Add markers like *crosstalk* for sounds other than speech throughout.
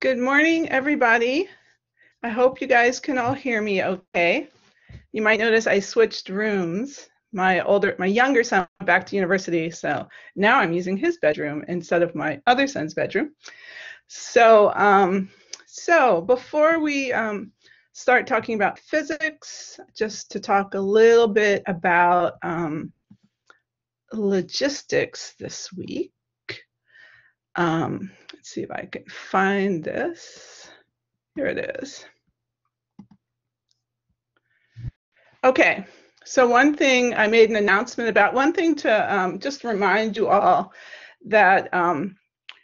Good morning, everybody. I hope you guys can all hear me okay. You might notice I switched rooms. My older, my younger son went back to university, so now I'm using his bedroom instead of my other son's bedroom. So, um, so before we um, start talking about physics, just to talk a little bit about um, logistics this week. Um, let's see if I can find this. Here it is. Okay, so one thing I made an announcement about, one thing to um, just remind you all that um,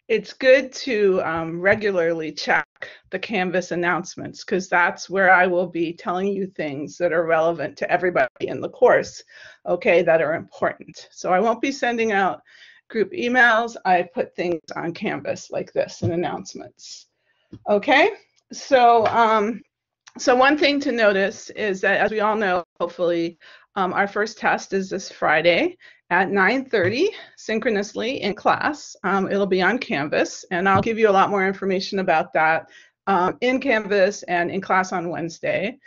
it's good to um, regularly check the Canvas announcements because that's where I will be telling you things that are relevant to everybody in the course, okay, that are important. So I won't be sending out group emails. I put things on Canvas like this and announcements. Okay, so um, so one thing to notice is that as we all know, hopefully, um, our first test is this Friday at 9.30 synchronously in class. Um, it'll be on Canvas, and I'll give you a lot more information about that um, in Canvas and in class on Wednesday.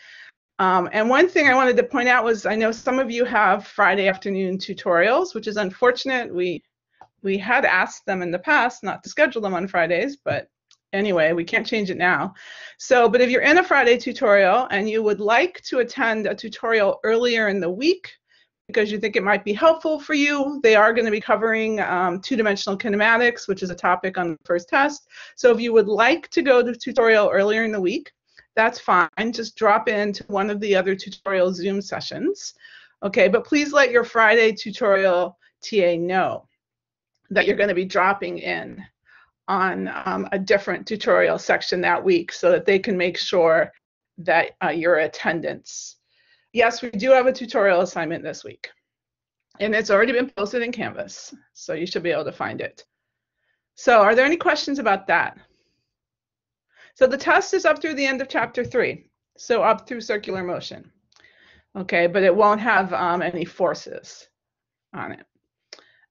Um, and one thing I wanted to point out was I know some of you have Friday afternoon tutorials, which is unfortunate. We we had asked them in the past not to schedule them on Fridays, but anyway, we can't change it now. So, but if you're in a Friday tutorial and you would like to attend a tutorial earlier in the week because you think it might be helpful for you, they are going to be covering um, two-dimensional kinematics, which is a topic on the first test. So if you would like to go to tutorial earlier in the week, that's fine. Just drop into one of the other tutorial Zoom sessions. Okay, but please let your Friday tutorial TA know that you're going to be dropping in on um, a different tutorial section that week so that they can make sure that uh, your attendance. Yes, we do have a tutorial assignment this week. And it's already been posted in Canvas, so you should be able to find it. So are there any questions about that? So the test is up through the end of chapter three, so up through circular motion. Okay, but it won't have um, any forces on it.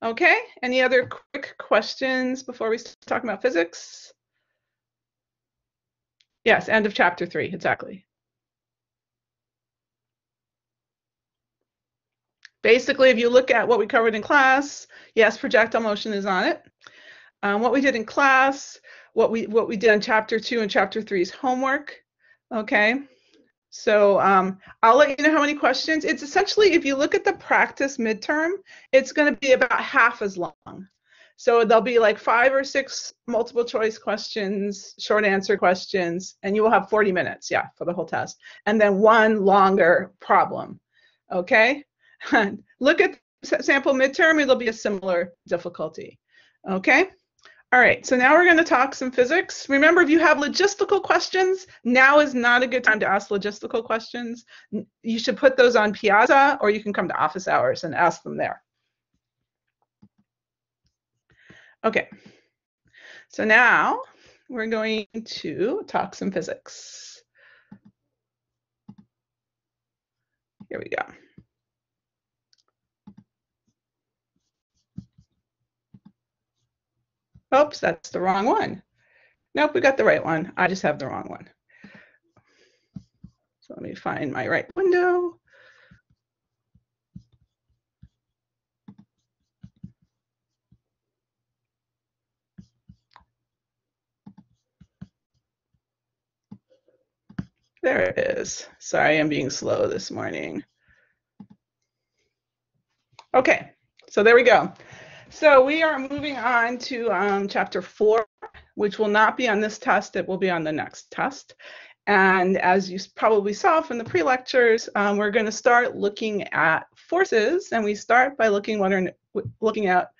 Okay, any other quick questions before we start talking about physics? Yes, end of chapter three, exactly. Basically, if you look at what we covered in class, yes, projectile motion is on it. Um, what we did in class, what we what we did in chapter two and chapter three is homework. Okay, so um, I'll let you know how many questions. It's essentially, if you look at the practice midterm, it's going to be about half as long. So there'll be like five or six multiple choice questions, short answer questions, and you will have 40 minutes, yeah, for the whole test. And then one longer problem, okay? *laughs* look at sample midterm, it'll be a similar difficulty, okay? All right, so now we're going to talk some physics. Remember, if you have logistical questions, now is not a good time to ask logistical questions. You should put those on Piazza, or you can come to office hours and ask them there. Okay, so now we're going to talk some physics. Here we go. Oops, that's the wrong one. Nope, we got the right one. I just have the wrong one. So let me find my right window. There it is. Sorry, I'm being slow this morning. Okay, so there we go. So we are moving on to um, chapter four, which will not be on this test, it will be on the next test. And as you probably saw from the pre-lectures, um, we're going to start looking at forces, and we start by looking what are looking at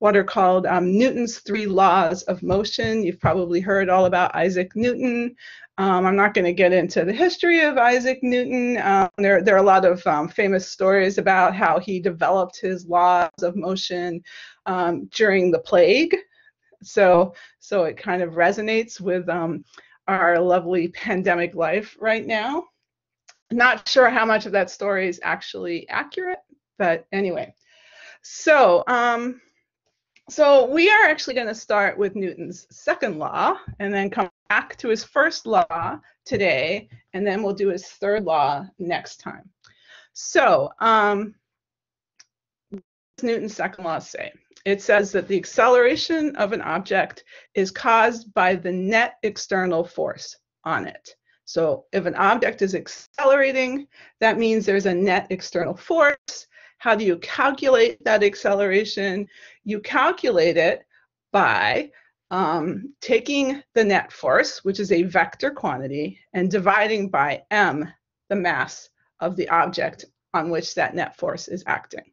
what are called um, Newton's three laws of motion. You've probably heard all about Isaac Newton. Um, I'm not going to get into the history of Isaac Newton. Um, there, there are a lot of um, famous stories about how he developed his laws of motion um, during the plague. So, so it kind of resonates with um, our lovely pandemic life right now. Not sure how much of that story is actually accurate, but anyway. So, um, so we are actually going to start with Newton's second law and then come back to his first law today, and then we'll do his third law next time. So, um, Newton's second law say? It says that the acceleration of an object is caused by the net external force on it. So if an object is accelerating, that means there's a net external force. How do you calculate that acceleration? You calculate it by um, taking the net force, which is a vector quantity, and dividing by m, the mass of the object on which that net force is acting.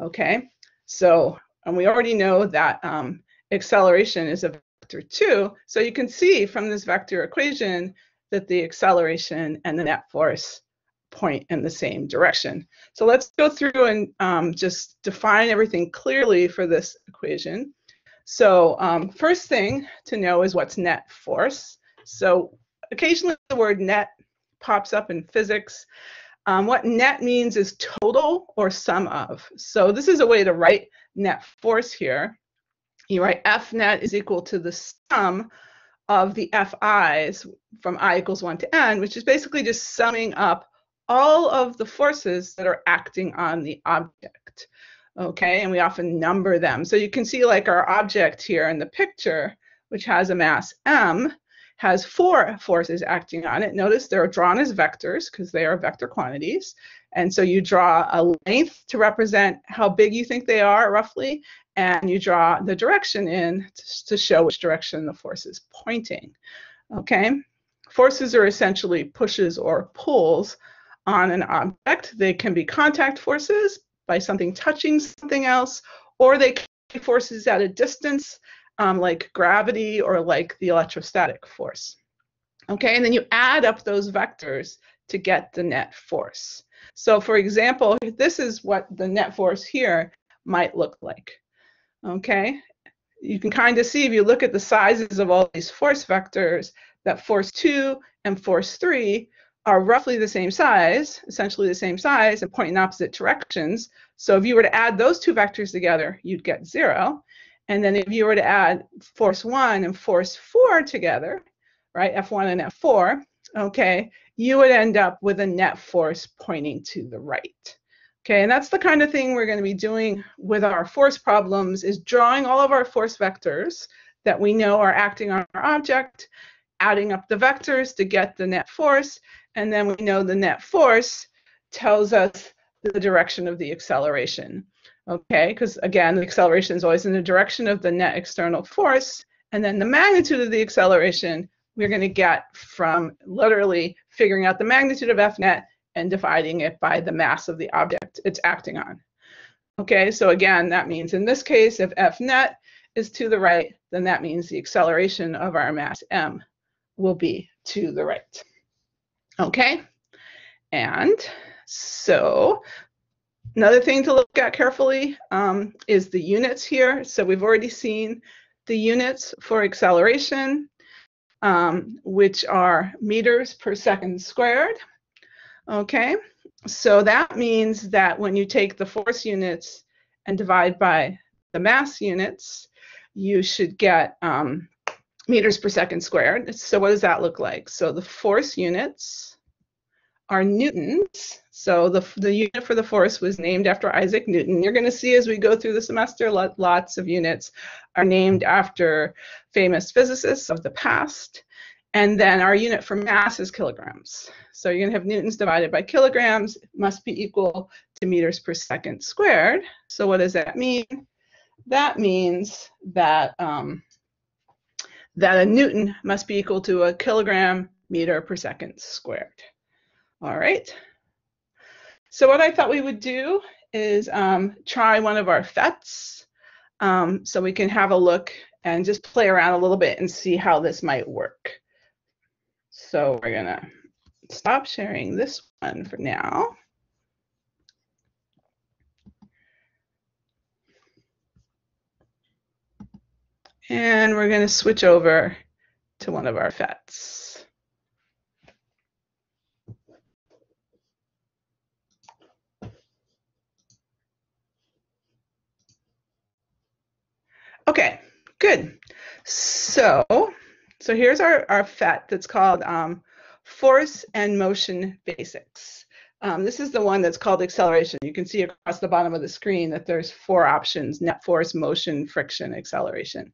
Okay, so and we already know that um, acceleration is a vector too. So you can see from this vector equation that the acceleration and the net force point in the same direction. So let's go through and um, just define everything clearly for this equation. So um, first thing to know is what's net force. So occasionally the word net pops up in physics. Um, what net means is total or sum of. So this is a way to write net force here. You write F net is equal to the sum of the Fi's from i equals 1 to n, which is basically just summing up all of the forces that are acting on the object. Okay, and we often number them. So you can see like our object here in the picture, which has a mass m, has four forces acting on it. Notice they're drawn as vectors because they are vector quantities. And so you draw a length to represent how big you think they are roughly, and you draw the direction in to show which direction the force is pointing. Okay, forces are essentially pushes or pulls on an object. They can be contact forces by something touching something else, or they be forces at a distance um, like gravity or like the electrostatic force. Okay, and then you add up those vectors to get the net force. So for example, this is what the net force here might look like. Okay, you can kind of see if you look at the sizes of all these force vectors that force 2 and force 3 are roughly the same size, essentially the same size, and point in opposite directions. So if you were to add those two vectors together, you'd get 0. And then if you were to add force 1 and force 4 together, right, F1 and F4, okay, you would end up with a net force pointing to the right. Okay, and that's the kind of thing we're going to be doing with our force problems is drawing all of our force vectors that we know are acting on our object, adding up the vectors to get the net force, and then we know the net force tells us the direction of the acceleration okay? Because again, the acceleration is always in the direction of the net external force, and then the magnitude of the acceleration we're going to get from literally figuring out the magnitude of F net and dividing it by the mass of the object it's acting on. Okay, so again, that means in this case, if F net is to the right, then that means the acceleration of our mass m will be to the right. Okay, and so Another thing to look at carefully um, is the units here. So we've already seen the units for acceleration, um, which are meters per second squared. Okay, so that means that when you take the force units and divide by the mass units, you should get um, meters per second squared. So what does that look like? So the force units are newtons so the, the unit for the force was named after Isaac Newton. You're going to see as we go through the semester, lots of units are named after famous physicists of the past. And then our unit for mass is kilograms. So you're going to have newtons divided by kilograms must be equal to meters per second squared. So what does that mean? That means that, um, that a newton must be equal to a kilogram meter per second squared. All right. So what I thought we would do is um, try one of our PhETs um, so we can have a look and just play around a little bit and see how this might work. So we're gonna stop sharing this one for now. And we're gonna switch over to one of our PhETs. Okay, good. So so here's our, our PhET that's called um, Force and Motion Basics. Um, this is the one that's called acceleration. You can see across the bottom of the screen that there's four options, net force, motion, friction, acceleration.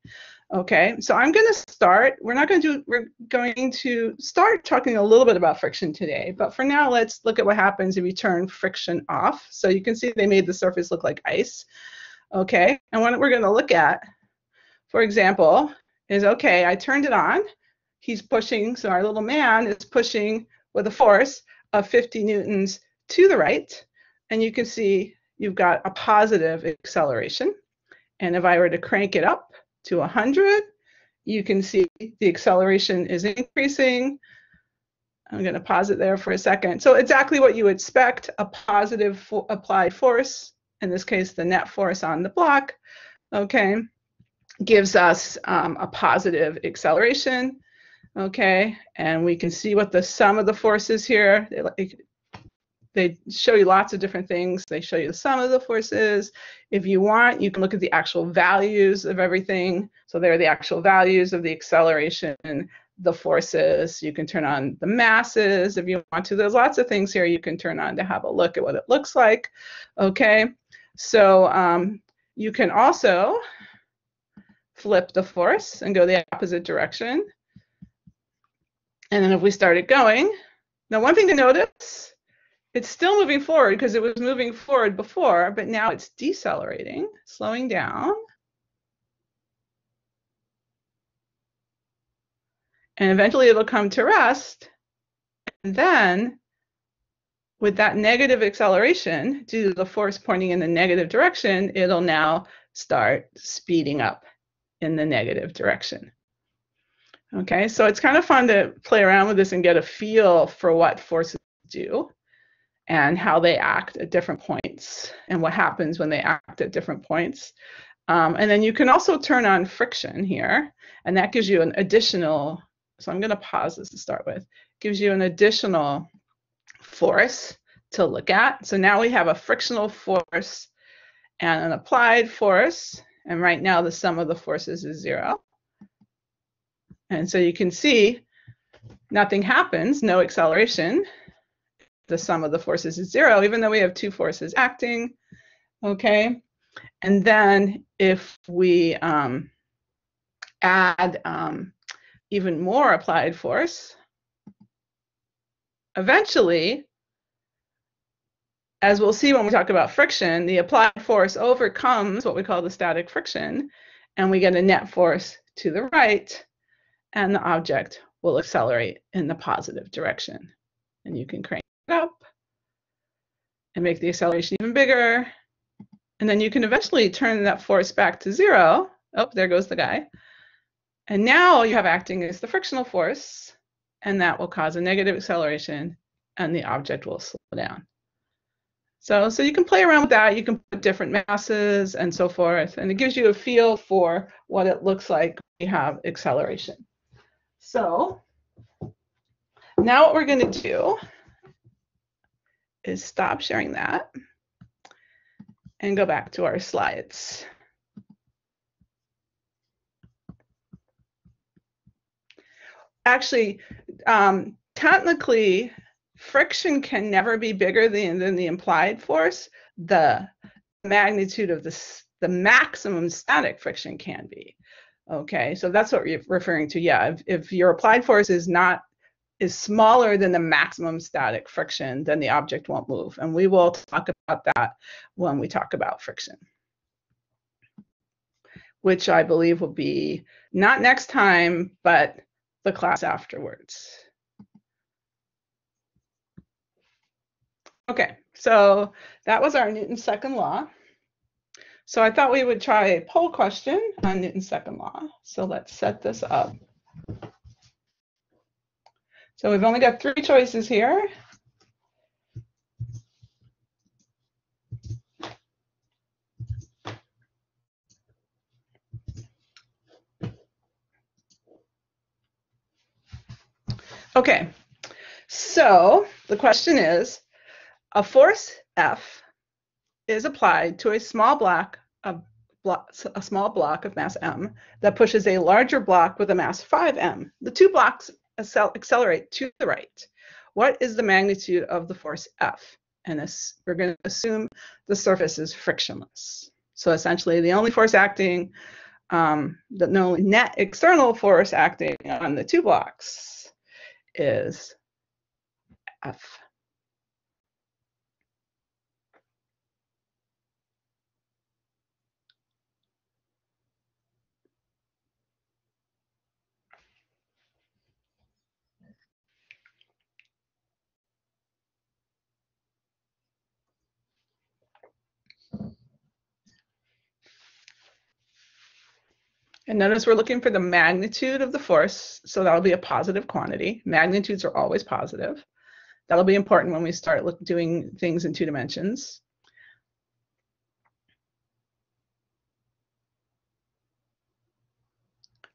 Okay, so I'm going to start. We're not going to do, we're going to start talking a little bit about friction today, but for now, let's look at what happens if you turn friction off. So you can see they made the surface look like ice. Okay, and what we're going to look at, for example, is okay, I turned it on. He's pushing, so our little man is pushing with a force of 50 newtons to the right, and you can see you've got a positive acceleration. And if I were to crank it up to 100, you can see the acceleration is increasing. I'm going to pause it there for a second. So exactly what you would expect, a positive fo applied force, in this case the net force on the block, okay, gives us um, a positive acceleration okay? And we can see what the sum of the forces here. They, they show you lots of different things. They show you the sum of the forces. If you want, you can look at the actual values of everything. So there are the actual values of the acceleration, the forces. You can turn on the masses if you want to. There's lots of things here you can turn on to have a look at what it looks like, okay? So um, you can also flip the force and go the opposite direction. And then if we start it going, now one thing to notice, it's still moving forward because it was moving forward before, but now it's decelerating, slowing down. And eventually it'll come to rest. And then with that negative acceleration, due to the force pointing in the negative direction, it'll now start speeding up in the negative direction. Okay, so it's kind of fun to play around with this and get a feel for what forces do and how they act at different points and what happens when they act at different points. Um, and then you can also turn on friction here, and that gives you an additional, so I'm going to pause this to start with, gives you an additional force to look at. So now we have a frictional force and an applied force, and right now the sum of the forces is zero. And so you can see nothing happens, no acceleration. The sum of the forces is zero, even though we have two forces acting, okay? And then if we um, add um, even more applied force, eventually, as we'll see when we talk about friction, the applied force overcomes what we call the static friction, and we get a net force to the right and the object will accelerate in the positive direction. And you can crank it up and make the acceleration even bigger. And then you can eventually turn that force back to zero. Oh, there goes the guy. And now all you have acting as the frictional force, and that will cause a negative acceleration, and the object will slow down. So, so you can play around with that. You can put different masses and so forth, and it gives you a feel for what it looks like when you have acceleration. So now what we're going to do is stop sharing that and go back to our slides. Actually, um, technically, friction can never be bigger than, than the implied force. The magnitude of the, the maximum static friction can be. Okay, so that's what you're referring to. Yeah, if, if your applied force is not is smaller than the maximum static friction, then the object won't move. And we will talk about that when we talk about friction, which I believe will be not next time, but the class afterwards. Okay, so that was our Newton's second law. So I thought we would try a poll question on Newton's second law. So let's set this up. So we've only got three choices here. Okay, so the question is, a force F is applied to a small block of a small block of mass m that pushes a larger block with a mass 5m. The two blocks accelerate to the right. What is the magnitude of the force F? And this, we're going to assume the surface is frictionless. So essentially, the only force acting, um, the only net external force acting on the two blocks is F. And notice we're looking for the magnitude of the force, so that'll be a positive quantity. Magnitudes are always positive. That'll be important when we start look, doing things in two dimensions.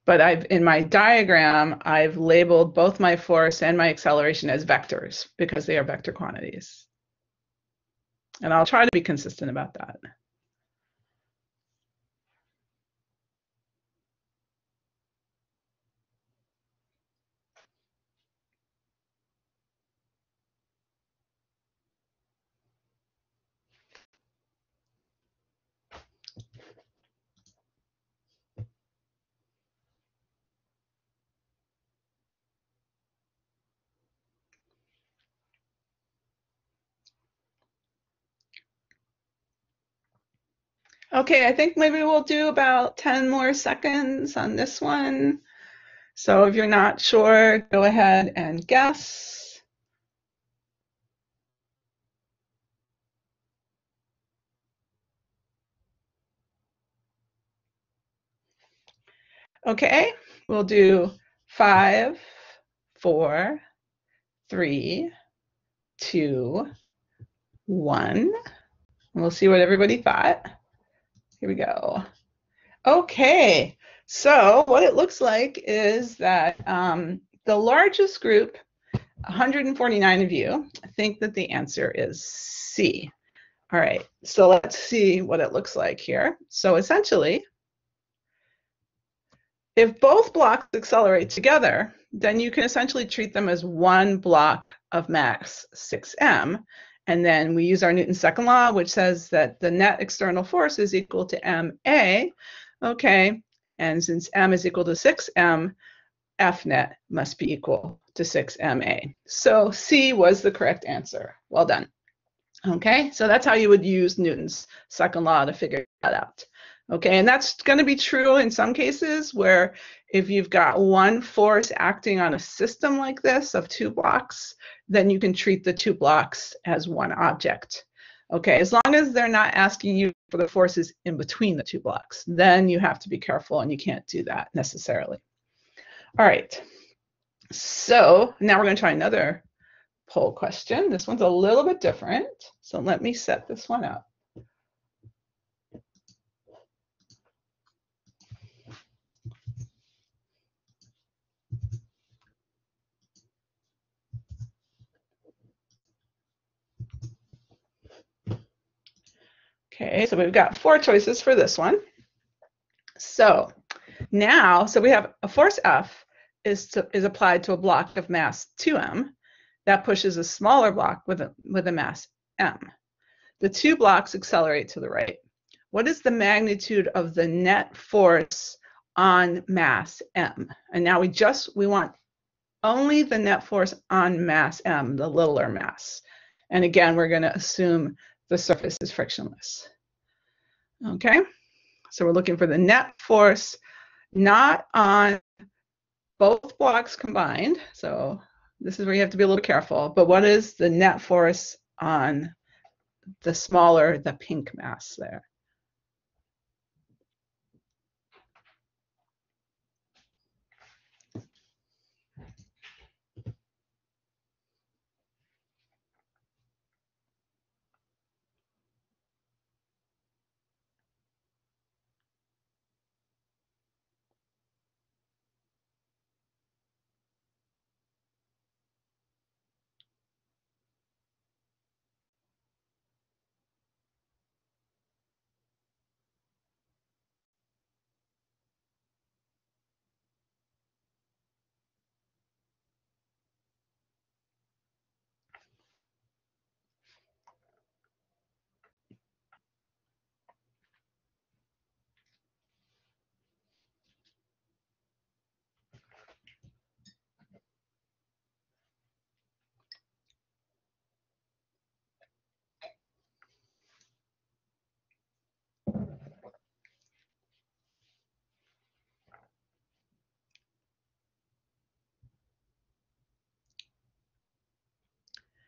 But I've in my diagram, I've labeled both my force and my acceleration as vectors because they are vector quantities. And I'll try to be consistent about that. Okay, I think maybe we'll do about 10 more seconds on this one. So if you're not sure, go ahead and guess. Okay, we'll do five, four, three, two, one. We'll see what everybody thought. Here we go. Okay, so what it looks like is that um, the largest group, 149 of you, think that the answer is C. All right, so let's see what it looks like here. So essentially, if both blocks accelerate together, then you can essentially treat them as one block of mass 6m, and then we use our Newton's second law, which says that the net external force is equal to ma. Okay, and since m is equal to 6m, F net must be equal to 6ma. So C was the correct answer. Well done. Okay, so that's how you would use Newton's second law to figure that out. Okay, and that's going to be true in some cases where if you've got one force acting on a system like this of two blocks, then you can treat the two blocks as one object. Okay, as long as they're not asking you for the forces in between the two blocks, then you have to be careful and you can't do that necessarily. All right, so now we're going to try another poll question. This one's a little bit different, so let me set this one up. Okay, so we've got four choices for this one. So now, so we have a force F is, to, is applied to a block of mass 2m that pushes a smaller block with a, with a mass m. The two blocks accelerate to the right. What is the magnitude of the net force on mass m? And now we just, we want only the net force on mass m, the littler mass. And again, we're going to assume the surface is frictionless. Okay, so we're looking for the net force not on both blocks combined. So this is where you have to be a little careful. But what is the net force on the smaller, the pink mass there?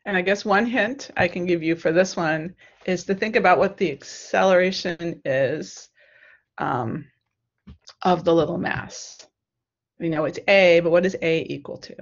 And I guess one hint I can give you for this one is to think about what the acceleration is um, of the little mass. We know it's a, but what is a equal to?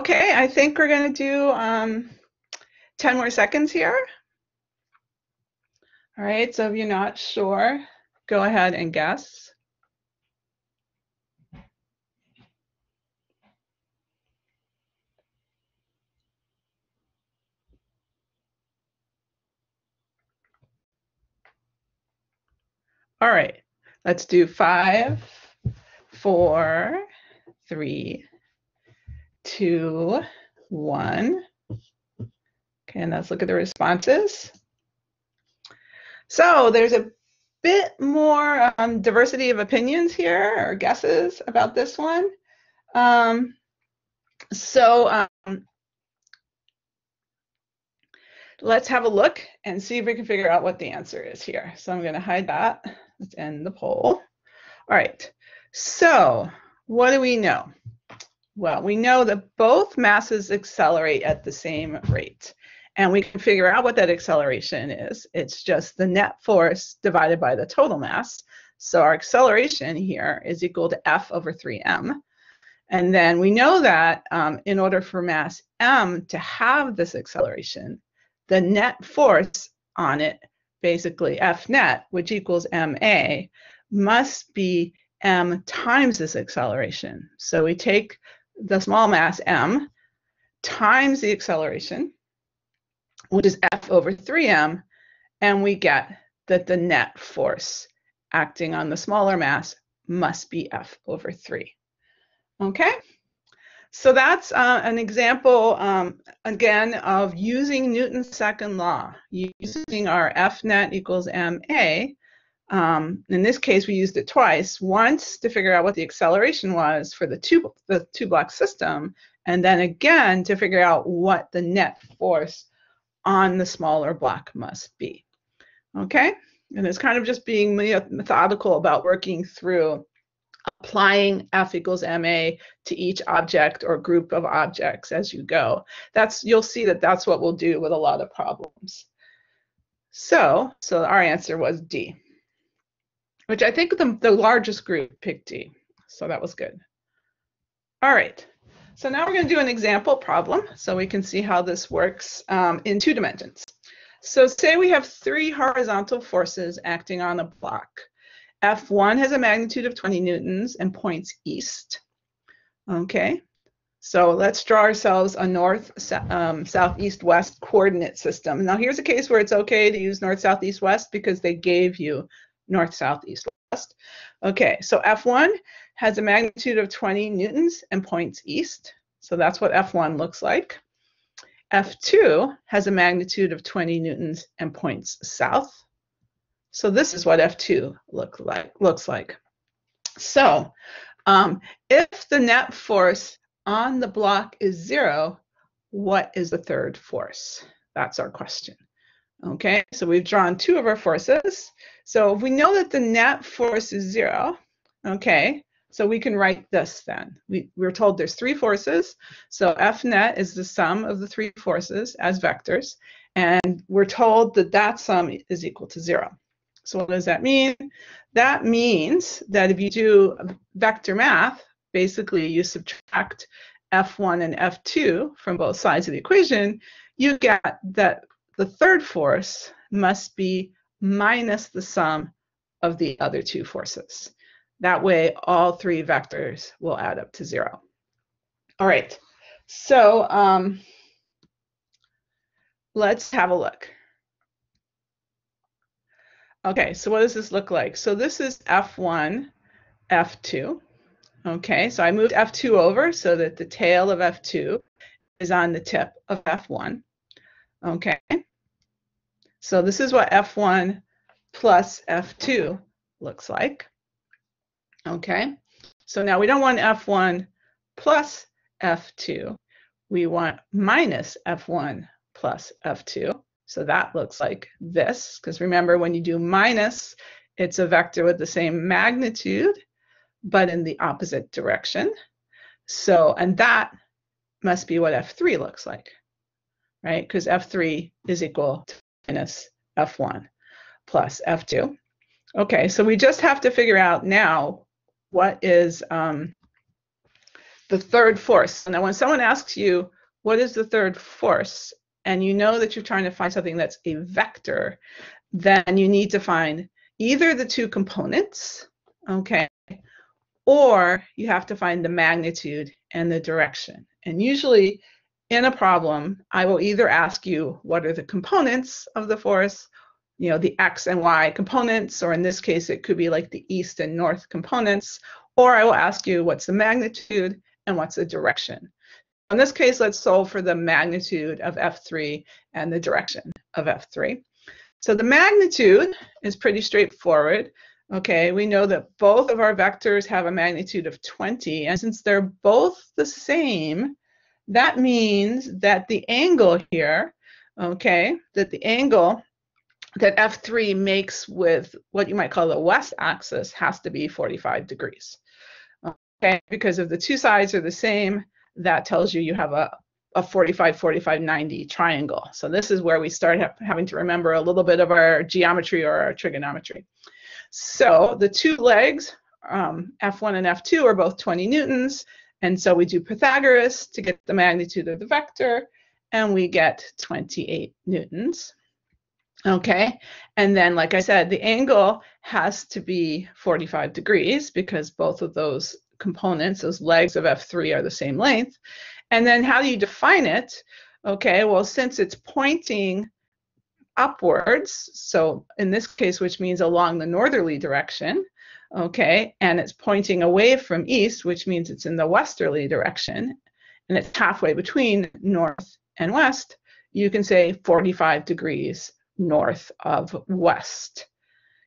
Okay, I think we're going to do um, 10 more seconds here. All right, so if you're not sure, go ahead and guess. All right, let's do five, four, three, two, one. Okay, and let's look at the responses. So there's a bit more um, diversity of opinions here or guesses about this one. Um, so um, let's have a look and see if we can figure out what the answer is here. So I'm going to hide that. Let's end the poll. All right. So what do we know? Well, we know that both masses accelerate at the same rate. And we can figure out what that acceleration is. It's just the net force divided by the total mass. So our acceleration here is equal to F over 3m. And then we know that um, in order for mass m to have this acceleration, the net force on it, basically F net, which equals ma, must be m times this acceleration. So we take the small mass m times the acceleration, which is f over 3m, and we get that the net force acting on the smaller mass must be f over 3. Okay? So that's uh, an example, um, again, of using Newton's second law, using our F net equals ma um, in this case, we used it twice, once to figure out what the acceleration was for the two, the two block system, and then again to figure out what the net force on the smaller block must be. Okay, and it's kind of just being methodical about working through applying F equals MA to each object or group of objects as you go. That's You'll see that that's what we'll do with a lot of problems. So, so our answer was D which I think the, the largest group picked D. So that was good. All right. So now we're going to do an example problem so we can see how this works um, in two dimensions. So say we have three horizontal forces acting on a block. F1 has a magnitude of 20 newtons and points east. Okay, so let's draw ourselves a north, um, south, east, west coordinate system. Now here's a case where it's okay to use north, south, east, west because they gave you north, south, east, west. Okay, so F1 has a magnitude of 20 newtons and points east. So that's what F1 looks like. F2 has a magnitude of 20 newtons and points south. So this is what F2 look like, looks like. So um, if the net force on the block is zero, what is the third force? That's our question. Okay, so we've drawn two of our forces. So if we know that the net force is zero, okay, so we can write this then. We, we're told there's three forces. So F net is the sum of the three forces as vectors. And we're told that that sum is equal to zero. So what does that mean? That means that if you do vector math, basically you subtract F1 and F2 from both sides of the equation, you get that the third force must be minus the sum of the other two forces. That way, all three vectors will add up to zero. All right, So um, let's have a look. Okay, so what does this look like? So this is F1, F2. Okay, so I moved F2 over so that the tail of F2 is on the tip of F1. Okay, so this is what F1 plus F2 looks like. Okay, so now we don't want F1 plus F2. We want minus F1 plus F2. So that looks like this, because remember when you do minus, it's a vector with the same magnitude, but in the opposite direction. So, and that must be what F3 looks like, right? Because F3 is equal to minus F1 plus F2. Okay, so we just have to figure out now what is um, the third force. Now, when someone asks you, what is the third force? And you know that you're trying to find something that's a vector, then you need to find either the two components, okay, or you have to find the magnitude and the direction. And usually in a problem, I will either ask you what are the components of the force, you know, the X and Y components, or in this case, it could be like the east and north components, or I will ask you what's the magnitude and what's the direction. In this case, let's solve for the magnitude of F3 and the direction of F3. So the magnitude is pretty straightforward. Okay, we know that both of our vectors have a magnitude of 20, and since they're both the same, that means that the angle here, okay, that the angle that F3 makes with what you might call the west axis has to be 45 degrees. Okay, because if the two sides are the same, that tells you you have a, a 45, 45, 90 triangle. So this is where we start ha having to remember a little bit of our geometry or our trigonometry. So the two legs, um, F1 and F2, are both 20 newtons. And so we do Pythagoras to get the magnitude of the vector, and we get 28 newtons. Okay, and then like I said, the angle has to be 45 degrees because both of those components, those legs of F3 are the same length. And then how do you define it? Okay, well, since it's pointing upwards, so in this case, which means along the northerly direction, okay, and it's pointing away from east, which means it's in the westerly direction, and it's halfway between north and west, you can say 45 degrees north of west.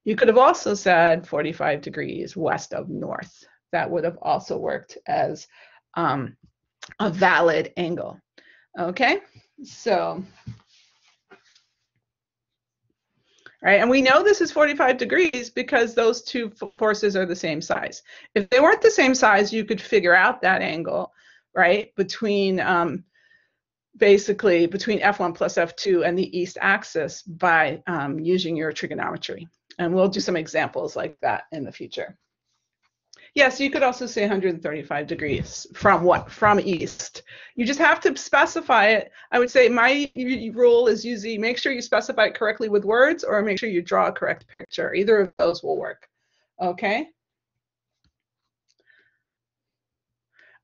You could have also said 45 degrees west of north. That would have also worked as um, a valid angle. Okay, so right? And we know this is 45 degrees because those two forces are the same size. If they weren't the same size, you could figure out that angle, right, between um, basically between F1 plus F2 and the east axis by um, using your trigonometry. And we'll do some examples like that in the future. Yes, you could also say 135 degrees from what? From east. You just have to specify it. I would say my rule is usually make sure you specify it correctly with words or make sure you draw a correct picture. Either of those will work. Okay?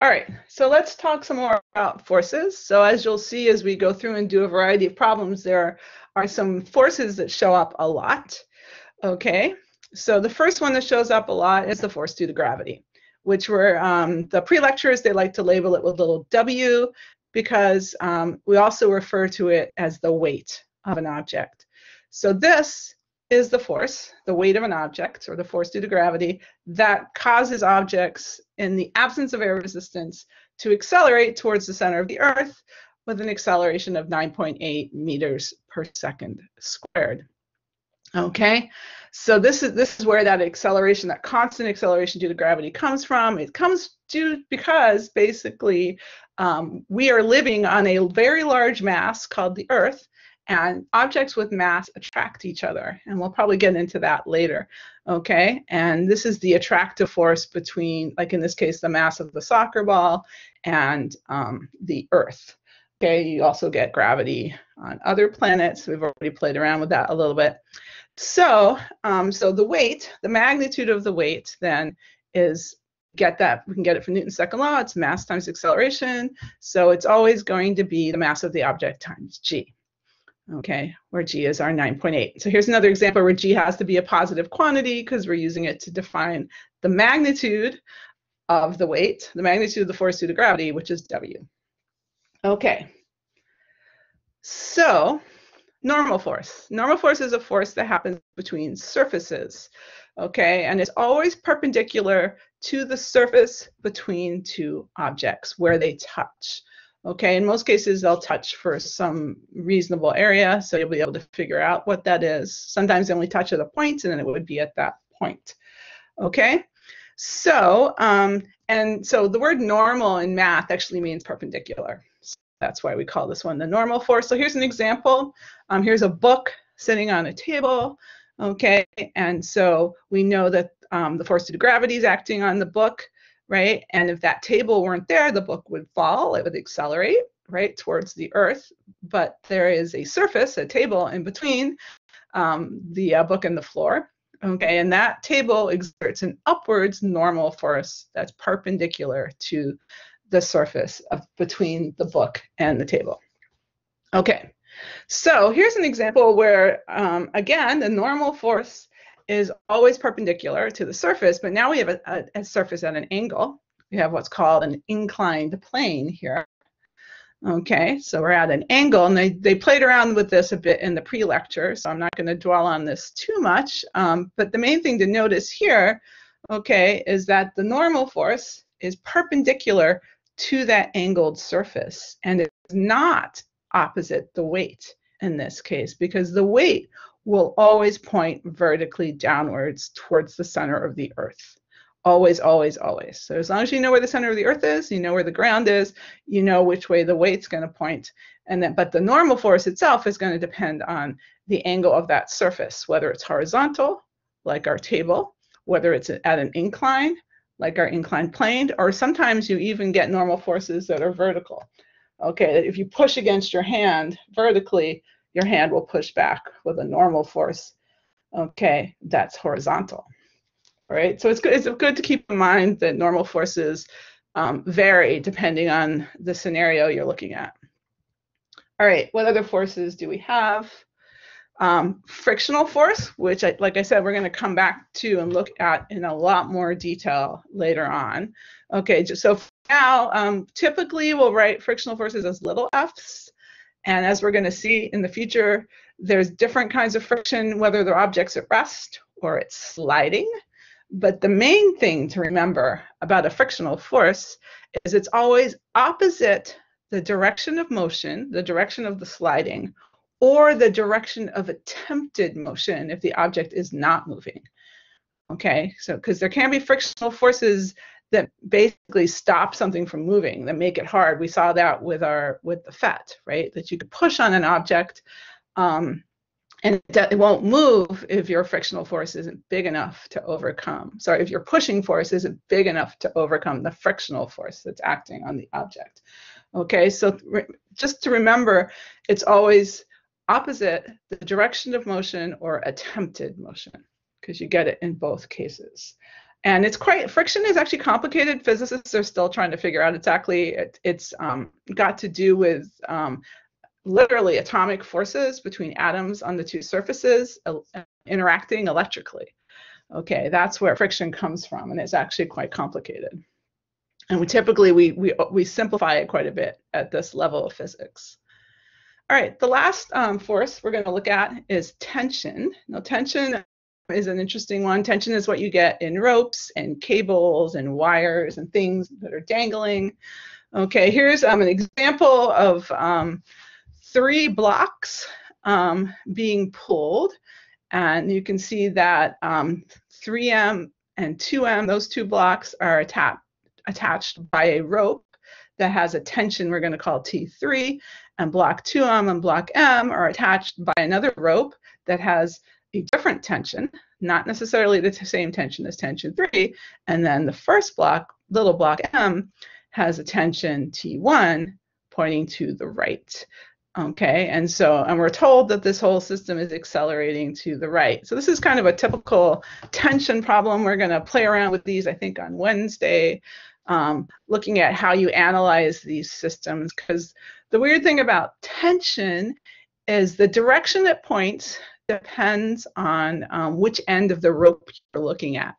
All right, so let's talk some more about forces. So as you'll see as we go through and do a variety of problems, there are some forces that show up a lot. Okay, so the first one that shows up a lot is the force due to gravity, which were um, the pre-lectures, they like to label it with little w because um, we also refer to it as the weight of an object. So this is the force, the weight of an object, or the force due to gravity, that causes objects in the absence of air resistance to accelerate towards the center of the Earth with an acceleration of 9.8 meters per second squared. Okay, so this is this is where that acceleration, that constant acceleration due to gravity comes from. It comes due because basically um, we are living on a very large mass called the Earth, and objects with mass attract each other. And we'll probably get into that later. Okay, and this is the attractive force between, like in this case, the mass of the soccer ball and um, the Earth. Okay, you also get gravity on other planets. We've already played around with that a little bit. So, um, so the weight, the magnitude of the weight then is get that, we can get it from Newton's second law. It's mass times acceleration. So it's always going to be the mass of the object times g. Okay, where g is our 9.8. So here's another example where g has to be a positive quantity because we're using it to define the magnitude of the weight, the magnitude of the force due to gravity, which is w. Okay, so normal force. Normal force is a force that happens between surfaces, okay? And it's always perpendicular to the surface between two objects where they touch. Okay, in most cases, they'll touch for some reasonable area, so you'll be able to figure out what that is. Sometimes they only touch at a point, and then it would be at that point. Okay, so, um, and so the word normal in math actually means perpendicular. That's why we call this one the normal force. So here's an example. Um, here's a book sitting on a table. Okay, and so we know that um, the force due to gravity is acting on the book right? And if that table weren't there, the book would fall, it would accelerate, right, towards the earth. But there is a surface, a table in between um, the uh, book and the floor. Okay, and that table exerts an upwards normal force that's perpendicular to the surface of between the book and the table. Okay, so here's an example where, um, again, the normal force is always perpendicular to the surface, but now we have a, a, a, surface at an angle. We have what's called an inclined plane here. Okay, so we're at an angle, and they, they played around with this a bit in the pre-lecture, so I'm not going to dwell on this too much. Um, but the main thing to notice here, okay, is that the normal force is perpendicular to that angled surface, and it's not opposite the weight in this case, because the weight will always point vertically downwards towards the center of the earth. Always, always, always. So as long as you know where the center of the earth is, you know where the ground is, you know which way the weight's going to point. And then, but the normal force itself is going to depend on the angle of that surface, whether it's horizontal, like our table, whether it's at an incline, like our inclined plane, or sometimes you even get normal forces that are vertical. Okay, if you push against your hand vertically, your hand will push back with a normal force. Okay, that's horizontal. All right, so it's good, it's good to keep in mind that normal forces um, vary depending on the scenario you're looking at. All right, what other forces do we have? Um, frictional force, which, I, like I said, we're going to come back to and look at in a lot more detail later on. Okay, so now, um, typically we'll write frictional forces as little f's, and as we're going to see in the future, there's different kinds of friction, whether they're objects at rest or it's sliding. But the main thing to remember about a frictional force is it's always opposite the direction of motion, the direction of the sliding, or the direction of attempted motion if the object is not moving. Okay, so because there can be frictional forces that basically stop something from moving that make it hard. We saw that with our with the PhET right? That you could push on an object um, and it won't move if your frictional force isn't big enough to overcome. Sorry if your pushing force isn't big enough to overcome the frictional force that's acting on the object. Okay so just to remember it's always opposite the direction of motion or attempted motion because you get it in both cases. And it's quite friction is actually complicated. Physicists are still trying to figure out exactly it, it's um, got to do with um, literally atomic forces between atoms on the two surfaces uh, interacting electrically. Okay that's where friction comes from and it's actually quite complicated. And we typically we we, we simplify it quite a bit at this level of physics all right, the last um, force we're going to look at is tension. Now, tension is an interesting one. Tension is what you get in ropes and cables and wires and things that are dangling. Okay, here's um, an example of um, three blocks um, being pulled. And you can see that 3M um, and 2M, those two blocks are atta attached by a rope that has a tension we're going to call T3. And block 2M and block M are attached by another rope that has a different tension, not necessarily the same tension as tension 3. And then the first block, little block M, has a tension T1 pointing to the right. Okay, and so, and we're told that this whole system is accelerating to the right. So this is kind of a typical tension problem. We're going to play around with these, I think, on Wednesday, um, looking at how you analyze these systems. Because the weird thing about tension is the direction it points depends on um, which end of the rope you're looking at.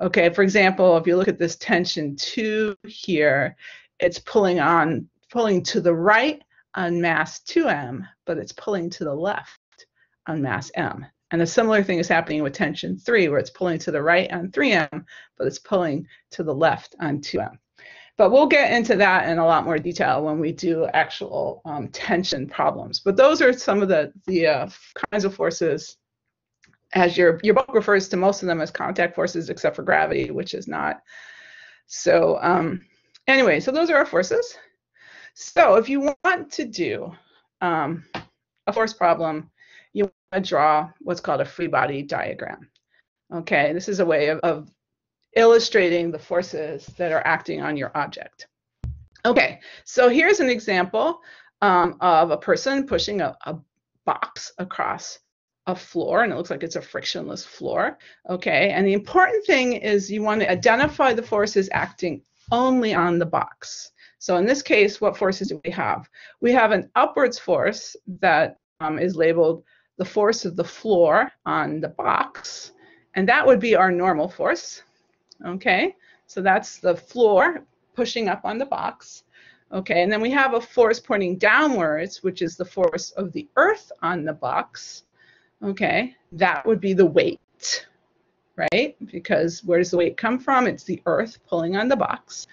Okay, for example, if you look at this tension 2 here, it's pulling on, pulling to the right on mass 2m, but it's pulling to the left on mass m. And a similar thing is happening with tension 3, where it's pulling to the right on 3m, but it's pulling to the left on 2m. But we'll get into that in a lot more detail when we do actual um, tension problems. But those are some of the, the uh, kinds of forces, as your, your book refers to most of them as contact forces, except for gravity, which is not. So um, anyway, so those are our forces. So if you want to do um, a force problem, you want to draw what's called a free body diagram. Okay, this is a way of, of illustrating the forces that are acting on your object. Okay, so here's an example um, of a person pushing a, a box across a floor and it looks like it's a frictionless floor okay and the important thing is you want to identify the forces acting only on the box so in this case, what forces do we have? We have an upwards force that um, is labeled the force of the floor on the box, and that would be our normal force. Okay, so that's the floor pushing up on the box. Okay, and then we have a force pointing downwards, which is the force of the earth on the box. Okay, that would be the weight, right? Because where does the weight come from? It's the earth pulling on the box.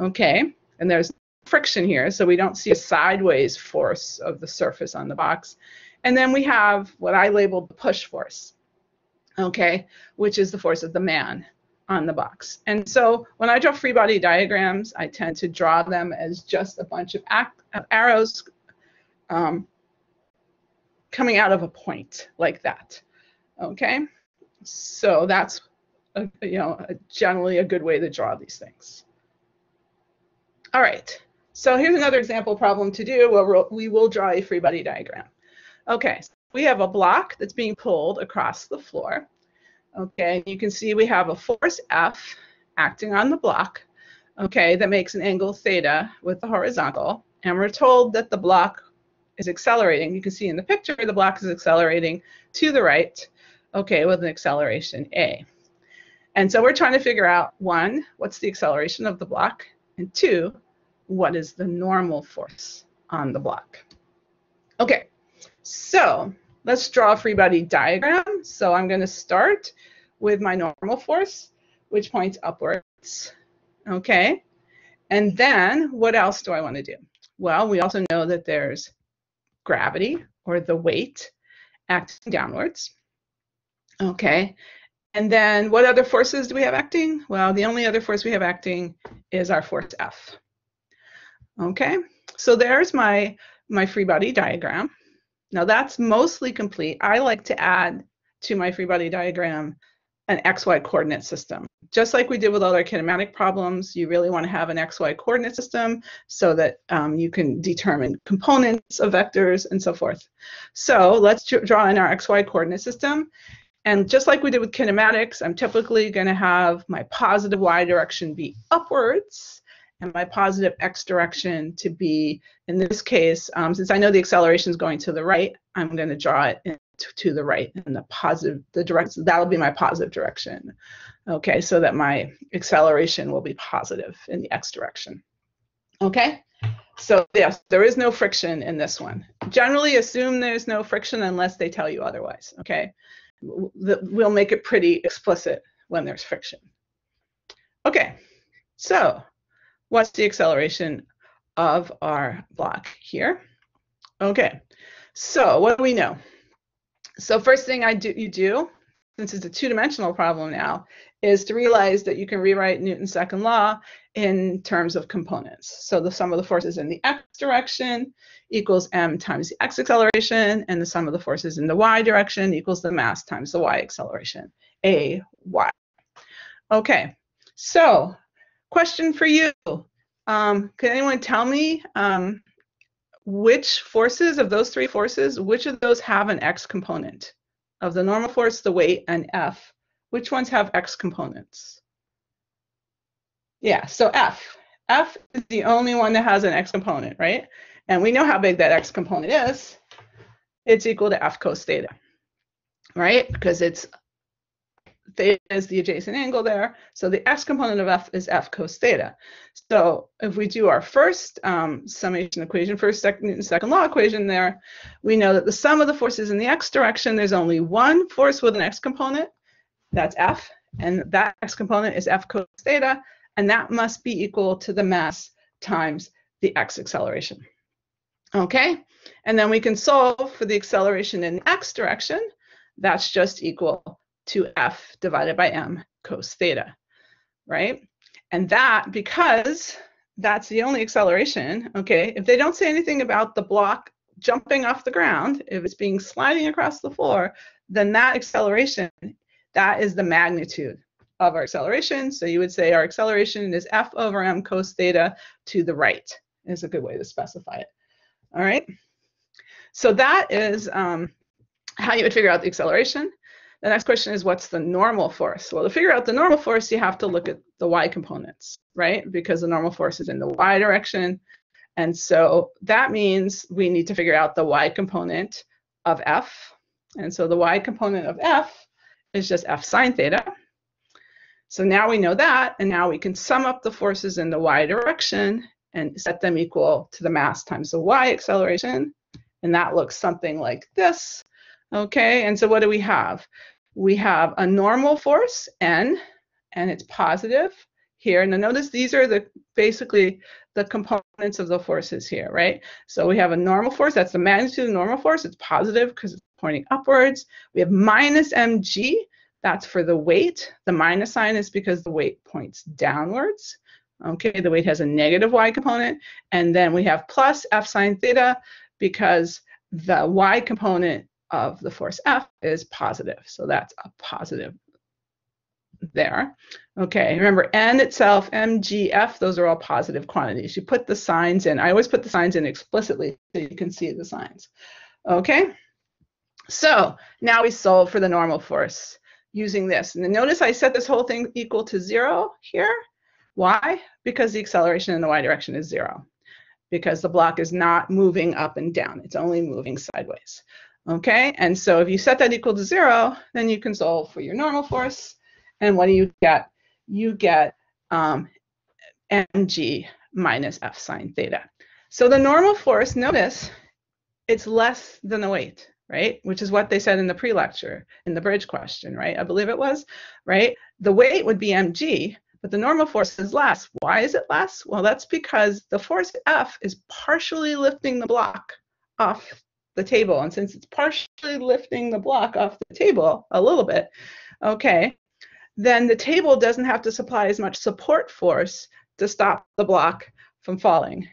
Okay, and there's friction here, so we don't see a sideways force of the surface on the box. And then we have what I labeled the push force, okay, which is the force of the man on the box. And so when I draw free body diagrams, I tend to draw them as just a bunch of arrows um, coming out of a point like that, okay? So that's, a, you know, generally a good way to draw these things. All right, so here's another example problem to do where we will draw a free body diagram. Okay, so we have a block that's being pulled across the floor. Okay, you can see we have a force F acting on the block, okay, that makes an angle theta with the horizontal. And we're told that the block is accelerating. You can see in the picture the block is accelerating to the right, okay, with an acceleration A. And so we're trying to figure out, one, what's the acceleration of the block? And two, what is the normal force on the block. Okay, so let's draw a free body diagram. So I'm going to start with my normal force, which points upwards. Okay, and then what else do I want to do? Well, we also know that there's gravity or the weight acting downwards. Okay, and then what other forces do we have acting? Well, the only other force we have acting is our force F. Okay, so there's my, my free body diagram. Now that's mostly complete. I like to add to my free body diagram an XY coordinate system. Just like we did with all our kinematic problems, you really want to have an XY coordinate system so that um, you can determine components of vectors and so forth. So let's draw in our XY coordinate system. And just like we did with kinematics, I'm typically going to have my positive Y direction be upwards and my positive x direction to be, in this case, um, since I know the acceleration is going to the right, I'm going to draw it to, to the right in the positive, the direction, that'll be my positive direction. Okay, so that my acceleration will be positive in the x direction. Okay, so yes, there is no friction in this one. Generally assume there's no friction unless they tell you otherwise, okay? We'll make it pretty explicit when there's friction. Okay, so what's the acceleration of our block here? Okay, so what do we know? So first thing I do, you do, since it's a two-dimensional problem now, is to realize that you can rewrite Newton's second law in terms of components. So the sum of the forces in the x direction equals m times the x acceleration, and the sum of the forces in the y direction equals the mass times the y acceleration, a y. Okay, so question for you. Um, can anyone tell me um, which forces of those three forces, which of those have an x component? Of the normal force, the weight, and F, which ones have x components? Yeah, so F. F is the only one that has an x component, right? And we know how big that x component is. It's equal to F cos theta, right? Because it's theta is the adjacent angle there. So the x component of f is f cos theta. So if we do our first um, summation equation, first second second law equation there, we know that the sum of the forces in the x direction, there's only one force with an x component, that's f, and that x component is f cos theta, and that must be equal to the mass times the x acceleration. Okay, and then we can solve for the acceleration in the x direction. That's just equal to f divided by m cos theta, right? And that, because that's the only acceleration, okay, if they don't say anything about the block jumping off the ground, if it's being sliding across the floor, then that acceleration, that is the magnitude of our acceleration. So you would say our acceleration is f over m cos theta to the right is a good way to specify it. All right. So that is um, how you would figure out the acceleration. The next question is what's the normal force? Well, to figure out the normal force, you have to look at the y components, right? Because the normal force is in the y direction. And so that means we need to figure out the y component of f. And so the y component of f is just f sine theta. So now we know that, and now we can sum up the forces in the y direction and set them equal to the mass times the y acceleration. And that looks something like this. Okay, and so what do we have? We have a normal force, N, and it's positive here. Now notice these are the basically the components of the forces here, right? So we have a normal force, that's the magnitude of the normal force, it's positive because it's pointing upwards. We have minus mg, that's for the weight. The minus sign is because the weight points downwards. Okay, the weight has a negative y component. And then we have plus f sine theta because the y component of the force F is positive. So that's a positive there. Okay, remember N itself, MGF, those are all positive quantities. You put the signs in. I always put the signs in explicitly so you can see the signs. Okay, so now we solve for the normal force using this. And notice I set this whole thing equal to zero here. Why? Because the acceleration in the y direction is zero. Because the block is not moving up and down. It's only moving sideways. Okay, and so if you set that equal to zero, then you can solve for your normal force. And what do you get? You get um, mg minus f sine theta. So the normal force, notice, it's less than the weight, right? Which is what they said in the pre-lecture, in the bridge question, right? I believe it was, right? The weight would be mg, but the normal force is less. Why is it less? Well, that's because the force F is partially lifting the block off the table. And since it's partially lifting the block off the table a little bit, okay, then the table doesn't have to supply as much support force to stop the block from falling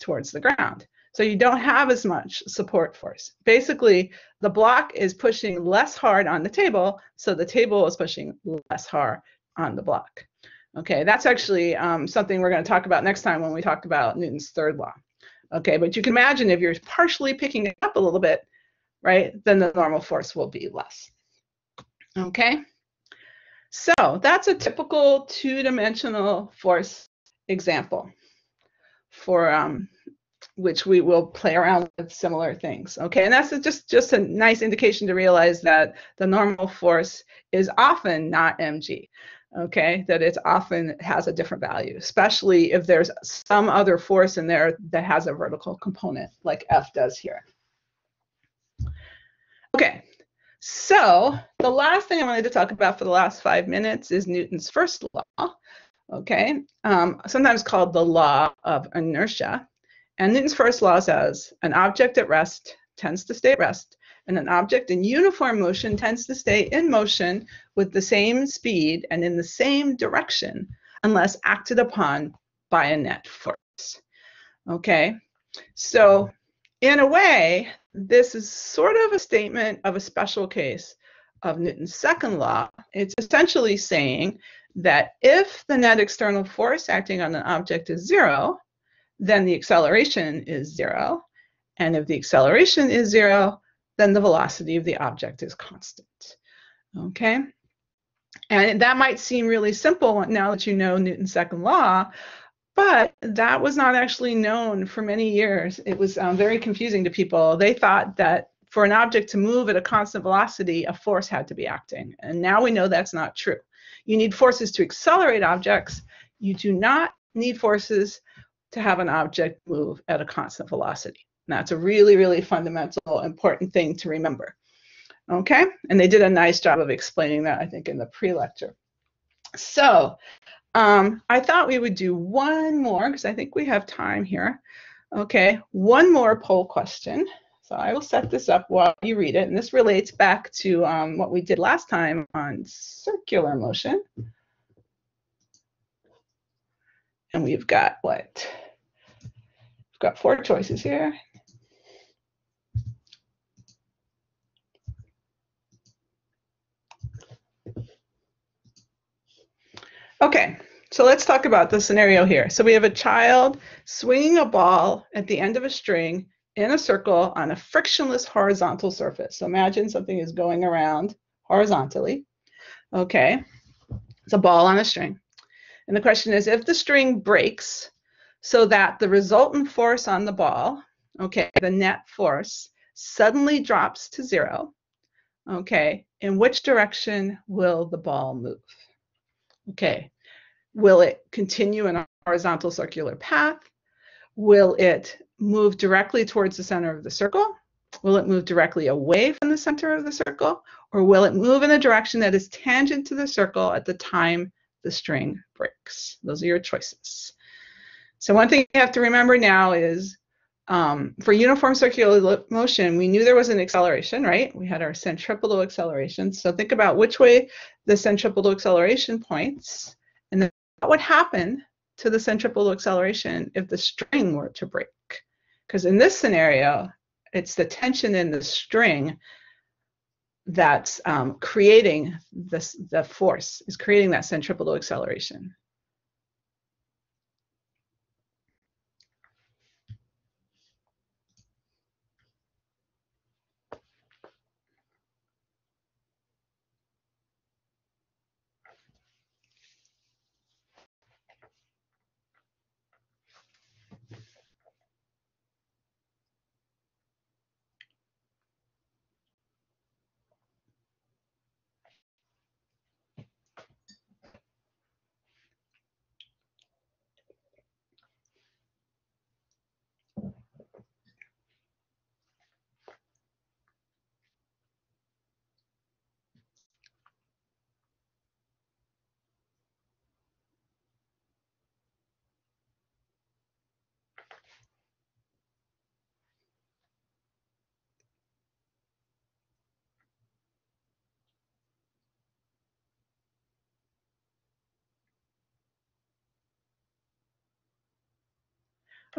towards the ground. So you don't have as much support force. Basically, the block is pushing less hard on the table, so the table is pushing less hard on the block. Okay, that's actually um, something we're going to talk about next time when we talk about Newton's third law. Okay, but you can imagine if you're partially picking it up a little bit, right, then the normal force will be less. Okay, so that's a typical two-dimensional force example for um, which we will play around with similar things. Okay, and that's just, just a nice indication to realize that the normal force is often not mg okay, that it often has a different value, especially if there's some other force in there that has a vertical component like F does here. Okay, so the last thing I wanted to talk about for the last five minutes is Newton's first law, okay, um, sometimes called the law of inertia. And Newton's first law says an object at rest tends to stay at rest and an object in uniform motion tends to stay in motion with the same speed and in the same direction unless acted upon by a net force. Okay, so in a way, this is sort of a statement of a special case of Newton's second law. It's essentially saying that if the net external force acting on an object is zero, then the acceleration is zero. And if the acceleration is zero, then the velocity of the object is constant. Okay? And that might seem really simple now that you know Newton's second law, but that was not actually known for many years. It was um, very confusing to people. They thought that for an object to move at a constant velocity, a force had to be acting. And now we know that's not true. You need forces to accelerate objects. You do not need forces to have an object move at a constant velocity. That's a really, really fundamental, important thing to remember. Okay, and they did a nice job of explaining that, I think, in the pre-lecture. So um, I thought we would do one more, because I think we have time here. Okay, one more poll question. So I will set this up while you read it, and this relates back to um, what we did last time on circular motion. And we've got what? We've got four choices here. Okay, so let's talk about the scenario here. So we have a child swinging a ball at the end of a string in a circle on a frictionless horizontal surface. So imagine something is going around horizontally. Okay, it's a ball on a string. And the question is if the string breaks so that the resultant force on the ball, okay, the net force, suddenly drops to zero, okay, in which direction will the ball move? Okay, will it continue in a horizontal circular path? Will it move directly towards the center of the circle? Will it move directly away from the center of the circle? Or will it move in a direction that is tangent to the circle at the time the string breaks? Those are your choices. So one thing you have to remember now is um, for uniform circular motion, we knew there was an acceleration, right? We had our centripetal acceleration. So think about which way the centripetal acceleration points, what would happen to the centripetal acceleration if the string were to break. Because in this scenario, it's the tension in the string that's um, creating this, the force, is creating that centripetal acceleration.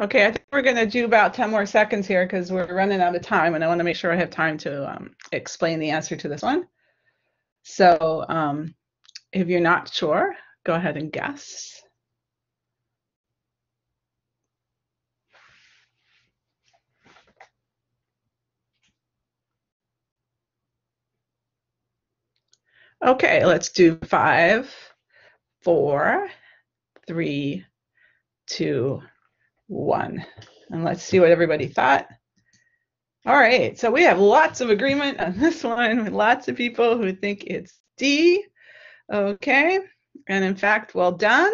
Okay, I think we're going to do about 10 more seconds here because we're running out of time and I want to make sure I have time to um, explain the answer to this one. So um, if you're not sure, go ahead and guess. Okay, let's do five, four, three, two, one. And let's see what everybody thought. All right, so we have lots of agreement on this one with *laughs* lots of people who think it's D. Okay, and in fact, well done.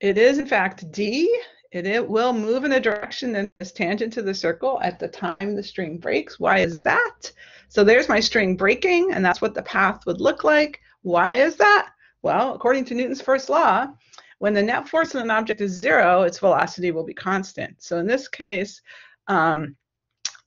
It is in fact D. It, it will move in a direction that is tangent to the circle at the time the string breaks. Why is that? So there's my string breaking, and that's what the path would look like. Why is that? Well, according to Newton's first law, when the net force on an object is zero, its velocity will be constant. So in this case, um,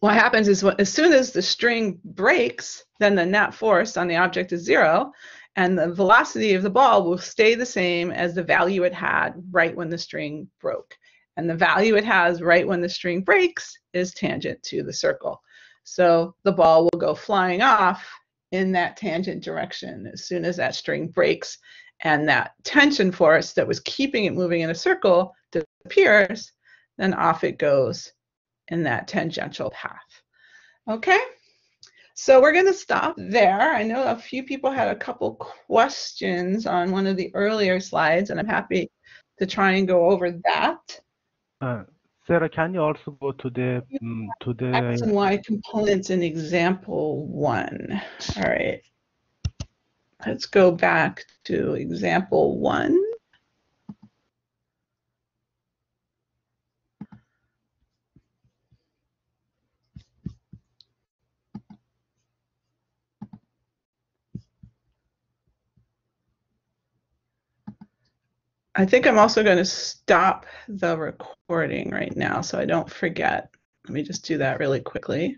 what happens is what, as soon as the string breaks, then the net force on the object is zero, and the velocity of the ball will stay the same as the value it had right when the string broke. And the value it has right when the string breaks is tangent to the circle. So the ball will go flying off in that tangent direction as soon as that string breaks and that tension force that was keeping it moving in a circle disappears, then off it goes in that tangential path. Okay, so we're going to stop there. I know a few people had a couple questions on one of the earlier slides, and I'm happy to try and go over that. Uh, Sarah, can you also go to the um, to the X and Y components in example one. All right. Let's go back to example one. I think I'm also going to stop the recording right now so I don't forget. Let me just do that really quickly.